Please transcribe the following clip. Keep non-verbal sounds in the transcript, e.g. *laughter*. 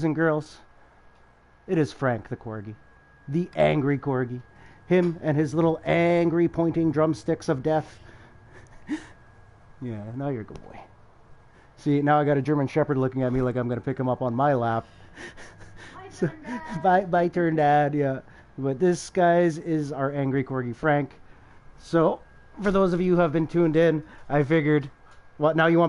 boys and girls, it is Frank the corgi, the angry corgi. Him and his little angry pointing drumsticks of death. *laughs* yeah, now you're a good boy. See, now I got a German Shepherd looking at me like I'm going to pick him up on my lap. *laughs* so, *laughs* bye, bye, turn, Dad. Yeah. But this, guys, is our angry corgi, Frank. So, for those of you who have been tuned in, I figured, well, now you want back.